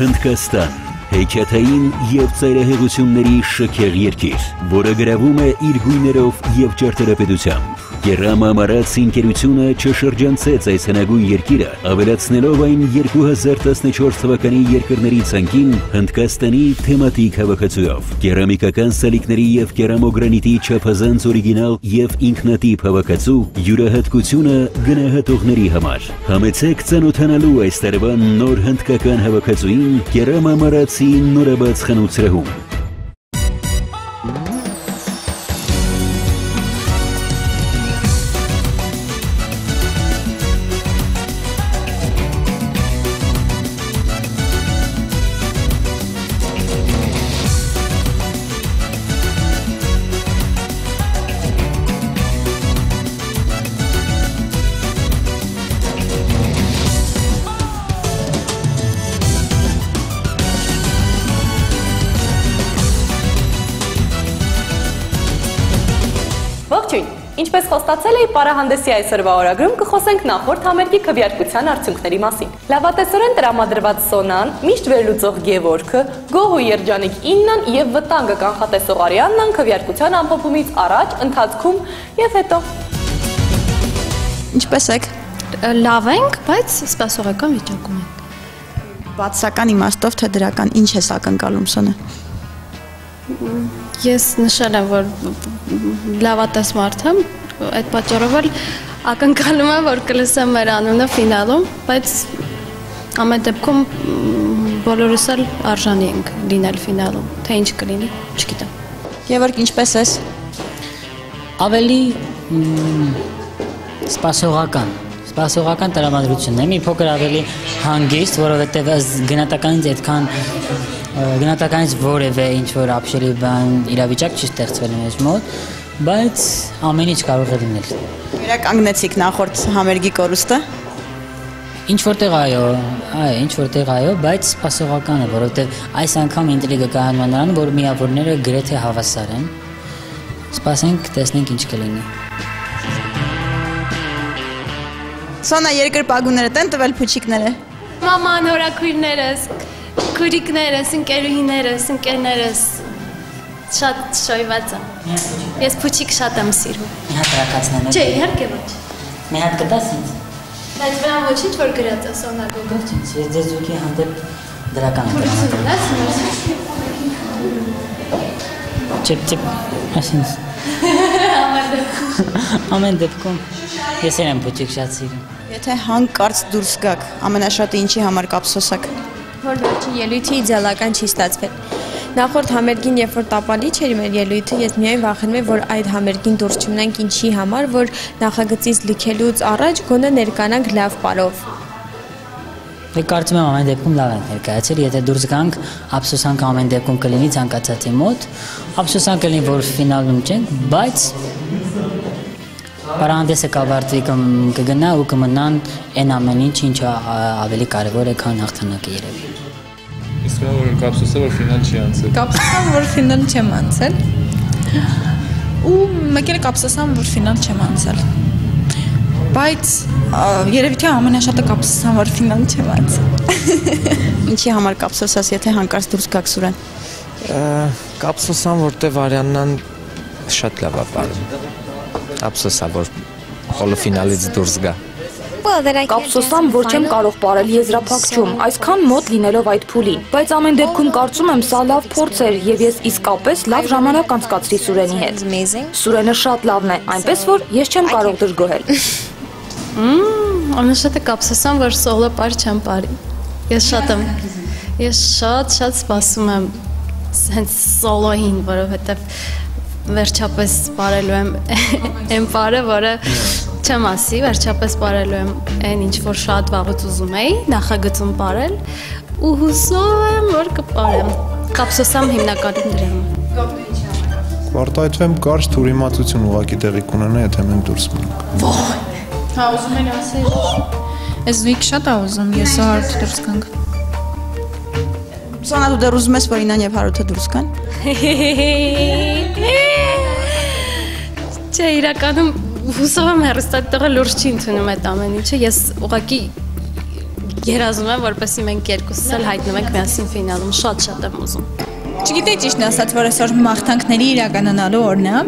Հնդկաստան հեքիաթային եւ ծայրահեղությունների շքեղ երկիր, որը գրավում է իր գույներով եւ ճարտարապետությամբ։ Կերամա Մարաց ինկերությունը չշրջանցեց այս հնագույն երկիրը, ավելացնելով այն 2014 թվականի երկրների ցանկին Հնդկաստանի թեմատիկ հավաքածուով։ Կերամիկական սալիկների եւ կերամոգրանիտի չափազանց օրիգինալ եւ ինքնատիպ հավաքածու յուրահատկությունը գնահատողների համար։ Համեցեք ծանոթանալու այս տարվա նոր հնդկական հավաքածուին Կերամա Մարացի նորաբաց խանութրահում։ Ողջույն։ Ինչպես խոստացել էի, պարահանդեսի այսօրվա օրագրում կխոսենք նախորդ համերգի քվեարկության արդյունքների մասին։ Լավատեսորեն տրամադրված Սոնան, միշտ վերլուծող Գևորգը, Գոհու Երջանիկ Իննան եւ վտանգը կանխատեսող Արիաննան քվեարկության ամփոփումից առաջ, ընթացքում եւ հետո։ Ինչպես եք։ Լավ ենք, բայց սպասողական վիճակում ենք։ Բացական իմաստով թե դրական ինչ է ակնկալում սոնը։ Ես նշել եմ, որ լավատես մարդ եմ, այդ պատճառով էլ ակնկալում եմ, որ կլսեմ մեր անունը ֆինալում, բայց ամեն դեպքում բոլորս էլ արժանի ենք լինել ֆինալում, թե ինչ կլինի, չգիտեմ։ Գևորգ ինչպես ես։ ավելի սպասողական սպասողական տրամադրությունն է մի փոքր ավելի հանգիստ, որովհետև ըստ գնահատականից այդքան գնահատականից որևէ ինչ որ ապշելի բան իրավիճակ չի ստեղծվել մեզ մոտ, բայց ամեն ինչ կարող է լինել։ Վերականգնեցիք նախորդ համերգի կորուստը։ Ինչ որտեղ այո, այո, ինչ որտեղ այո, բայց սպասողական է, որովհետև այս անգամ ինտրիգը կայանում է նրան, որ միավորները գրեթե հավասար են։ Սպասենք, տեսնենք ինչ կլինի։ Սոնա երկրպագուները տեն տվել փուչիկները։ Մաման, հորաքույրներս, քուրիկներս, ընկերուհիներս, ընկերներս շատ շոյված եմ։ Ես փուչիկ շատ եմ սիրում։ Մի հատ ռակացնեմ։ Չէ, իհարկե ոչ։ Մի հատ կտաս ինձ։ Բայց վրան ոչինչ որ գրած է սոնագոգը։ Գործից ես ձեզ ուղի հանդեպ դրական եմ տրամադրում։ Չիպ չիպ ասինց։ Ամեն դեպքում ես եմ փոքրիկ շատ սիրում։ Եթե հանկարծ դուրս գաք, ամենաշատը ինչի համար կապսոսակ։ որ վերջին ելույթը իդեալական չի ստացվել։ Նախորդ համերգին, երբ որ տապալիչ էր մեր ելույթը, ես միայն վախենում եմ, որ այդ համերգին դուրս չմնանք ինչի համար, որ նախագծից լքելուց առաջ գոնե ներկանանք լավ բարով։ Դե կարծում եմ ամեն դեպքում լավ ենք ներկայացել, եթե դուրս գանք, ափսոսանք ամեն դեպքում կլինի ցանկացածի մոտ, ափսոսանք կլինի, որ ֆինալում չենք, բայց Պարանդեսը կավարտվի կգնա ու կմնան այն ամեն ինչ, ինչը ա- ավելի կարևոր է, քան հաղթանակը երևի։ Իսկ նա որ կապսոսը որ ֆինալ չի անցել։ Կապսոսան, որ ֆինալ չեմ անցել։ Ու մեկ էլ կապսոսան, որ ֆինալ չեմ անցել։ Բայց երևի թե ամենաշատը կապսոսան, որ ֆինալ չեմ անցել։ Ինչի համար կապսոսած, եթե հանկարծ դուրս գաք Սուրեն։ Կապսոսան, որտեվ Արյաննան շատ լավ է ապարում։ Ափսոսա, որ հոլը ֆինալից դուրս գա։ Կապսոսամ, որ չեմ կարող ապարել եզրափակչում, այսքան մոտ լինելով այդ փուլին, բայց ամեն դեպքում կարծում եմ սա լավ փորձ էր եւ ես իսկապես լավ ժամանակ անցկացրի Սուրենի հետ։ Սուրենը շատ լավն է, այնպես որ ես չեմ կարող դժգոհել։ Մմ, ամենաշատը կապսոսան, որ սոլո պար չեմ բարի։ Ես շատ եմ։ Ես շատ շատ սպասում եմ հենց սոլոին, որովհետև վերջապես բարելու եմ այն բարը, որը չեմ ասի, վերջապես բարելու եմ այն ինչ որ շատ վաղուց ուզում էի, նախագծում բարել ու հուսով եմ, որ կպարեմ։ Կապսոսամ հիմնականում դրա համար։ Կվարտայթվեմ կարճ թուրիմացություն ուղակի տեղի կունենա, եթե մենք դուրս մնանք։ Հա, ուզում եմ ասել։ Ես զույգ շատ ա ուզում, ես հարթ դուրս գանք։ Սոնա դու դեռ ուզում ես, որ Ինան եւ Հարութը դուրս գան։ Չէ, իրականում հուսով եմ հերոստատողը լուրջ չի ընդունում այդ ամեն ինչը։ Ես ուղղակի երազում եմ, որպեսզի մենք երկուսս էլ հայտնվենք միասին ֆինալում, շատ-շատ եմ ուզում։ Չգիտեի ճիշտն ասած, որ այսօր մաղթանքների իրականանալու օրն է։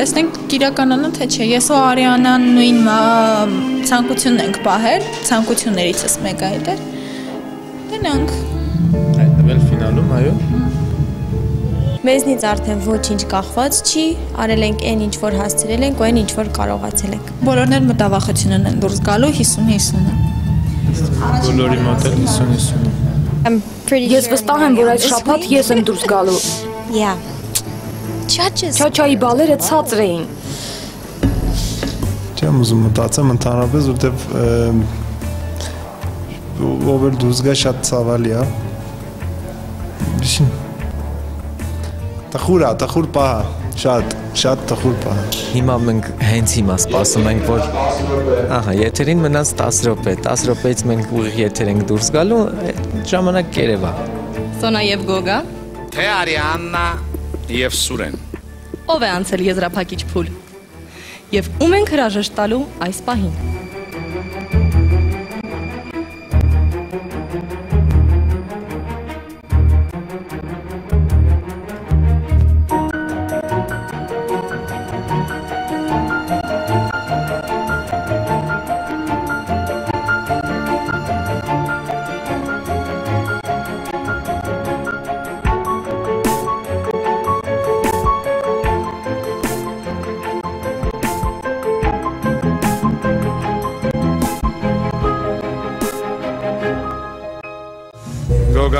Տեսնենք կիրականանա թե չէ։ Ես ու Արիանան նույն ցանկությունն ենք պահել, ցանկություններիցս մեկը այդ էր։ Տենանք։ Հայտնվել ֆինալում, այո։ Մեզնից արդեն ոչինչ կախված չի, արել ենք այն ինչ որ հասցրել ենք, ու այն ինչ որ կարողացել ենք։ Բոլորն էլ մտավախություն ունեն դուրս գալու 50-50-ը։ Բոլորի մոտ էլ 50-50։ Ես վստահ եմ, որ այս շաբաթ ես եմ դուրս գալու։ Yeah. Judges. Չաչայի բալերը ցածր էին։ Չեմ ուզում մտածեմ ընդհանրապես, որտեվ ով էլ դուրս գա շատ ցավալի է։ Բիշին Տխուր է, տխուր պահ, շատ, շատ տխուր պահ։ Հիմա մենք հենց հիմա սպասում ենք, որ ահա, եթերին մնաց 10 րոպե, 10 րոպեից մենք ուղիղ եթեր ենք դուրս գալու, ժամանակ կերևա։ Սոնա եւ Գոգա։ Թե Արիաննա եւ Սուրեն։ Ով է անցել եզրափակիչ փուլ։ Եվ ում ենք հրաժեշտ տալու այս պահին։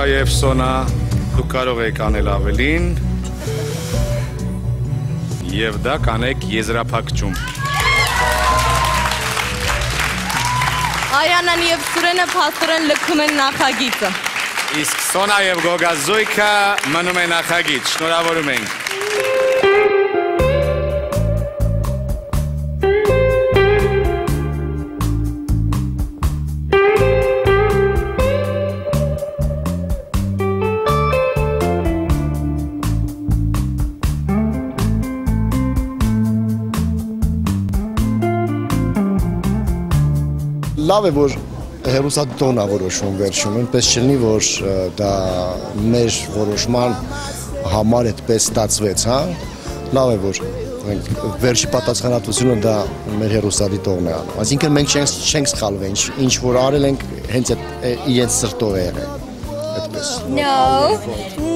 եւ Սոնա դուք կարող եք անել ավելին եւ դա կանեք եզրափակչում Արյանան եւ Սուրենը փաստորեն լքում են նախագիծը Իսկ Սոնա եւ Գոգա զույգը մնում է նախագիծ շնորհավորում ենք լավ է որ հերոսադիտողն է որոշում վերջում, այնպես չլինի, որ դա մեր որոշման համար այդպես ստացվեց, հա։ Լավ է որ վերջի պատասխանատվությունը դա մեր հերոսադիտողն է անում։ Այսինքն մենք չենք չենք սխալվել, ինչ ինչ որ արել ենք հենց այդ իրենց սրտով է եղել այդպես։ No.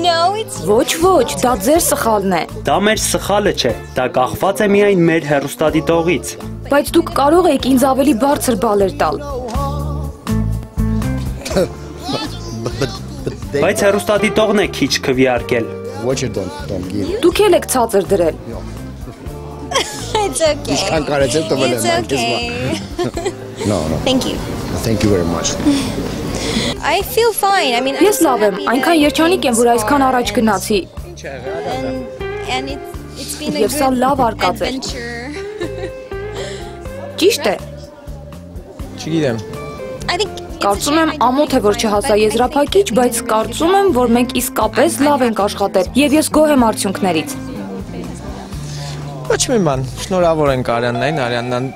No, it's Ոչ, ոչ, դա ձեր սխալն է։ Դա մեր սխալը չէ, դա կախված է միայն մեր հերոստատիտողից։ Բայց դուք կարող եք ինձ ավելի բարձր բալեր տալ։ Բայց հերոստատիտողն է քիչ գիր։ Դուք էլ եք ցածր դրել։ It's okay. Ինչքան կարեցեք տվել եմ okay. No, no. Thank you. Thank you very much. I feel fine. I mean, I'm Ես լավ եմ, այնքան երջանիկ եմ, որ այսքան առաջ գնացի։ and, it's it's been a good լավ արկած էր։ adventure. Ճիշտ է։ Չգիտեմ։ I think Կարծում եմ ամոթ է որ չհասա եզրափակիչ, բայց կարծում եմ, որ մենք իսկապես լավ ենք աշխատել եւ ես գոհ եմ արդյունքներից։ Ոչ մի բան, շնորհավոր ենք Արյաննային, Արյաննան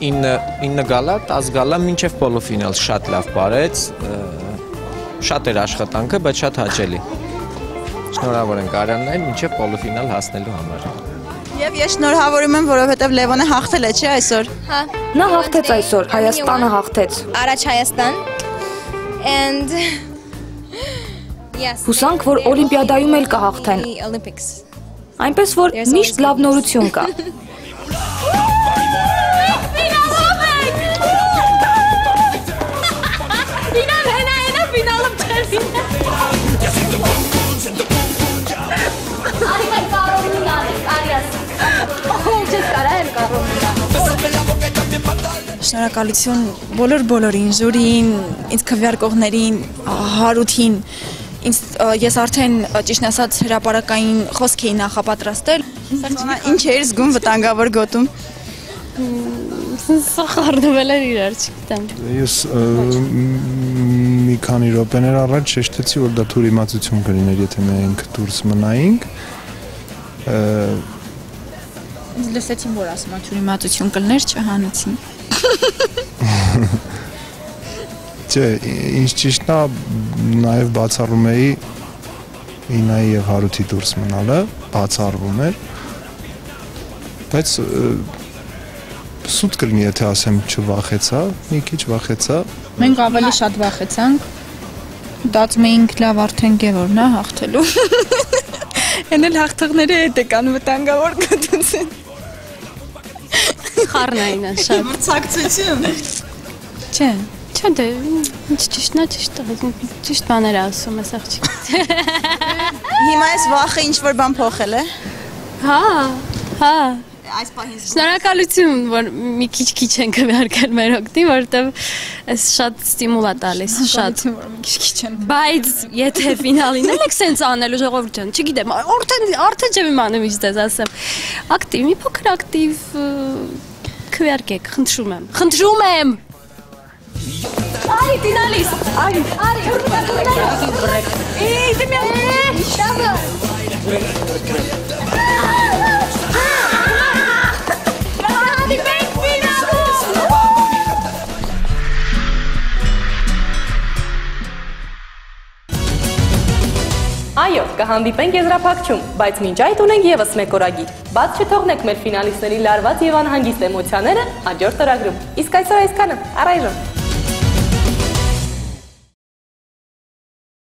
9 9 գալա, 10 գալա, մինչև պոլոֆինալ շատ լավ բարեց։ Շատ էր աշխատանքը, բայց շատ հաճելի։ Շնորհավոր ենք Արյաննային, մինչև պոլոֆինալ հասնելու համար։ Եվ ես շնորհավորում եմ, որովհետև Լևոնը հաղթել է, չէ՞ այսօր։ Հա։ Նա հաղթեց այսօր, Հայաստանը հաղթեց։ Առաջ Հայաստան and Yes. Հուսանք, որ Օլիմպիադայում էլ կհաղթեն։. Այնպես որ միշտ լավ նորություն կա։ Շնորհակալություն բոլոր բոլորին, ժյուրիին, ինձ քվեարկողներին, Հարութին։ Ինձ ես արդեն ճիշտ ասած հրաապարակային խոսք էի նախապատրաստել։ Ինչ էր զգում վտանգավոր գոտում։ Սա խառնվել էր իրար, չգիտեմ։ Ես մի քանի րոպեներ առաջ շեշտեցի, որ դա թուր իմացություն կլիներ, եթե մենք դուրս մնայինք։ լսեցին, որ ասում են ջուրիմացություն կլներ, չհանեցին։ Չէ, ինչ ճիշտն է, նաև բացառում էի Ինայի եւ Հարութի դուրս մնալը, բացառվում էր։ Բայց սուտ կլինի, եթե ասեմ չվախեցա, մի քիչ վախեցա։ Մենք ավելի շատ վախեցանք։ Դատում էինք լավ արդեն Գևորն է հաղթելու։ Էն էլ հաղթողները հետ եկան վտանգավոր կտուցեն։ Խառնային է շատ։ Մրցակցություն։ Չէ, չէ դե ինչ ճիշտն է, ճիշտ ճիշտ բաներ ասում ես աղջիկ։ Հիմա այս վախը ինչ որ բան փոխել է։ Հա, հա, այս պահին Շնորհակալություն, որ մի քիչ-քիչ են քվեարկել մեր օգտին, որովհետև այս շատ ստիմուլ է տալիս, շատ։ որ մի քիչ են։ Բայց եթե ֆինալին եք սենց անելու ժողովուրդ ջան, չգիտեմ, արդեն արդեն չեմ իմանում ինչ դες ասեմ։ Ակտիվ, մի փոքր ակտիվ քվեարկեք, խնդրում եմ։ Խնդրում եմ։ Արի ֆինալիս։ Արի, արի, ուրմա Էй, դե մի կհանդիպենք եզրափակչում, բայց մինչ այդ ունենք եւս մեկ օրագիր։ Բաց չթողնեք մեր ֆինալիստների լարված եւ անհանգիստ էմոցիաները հաջորդ օրագրում։ Իսկ այսօր այսքանը։ Առայժմ